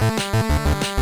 Música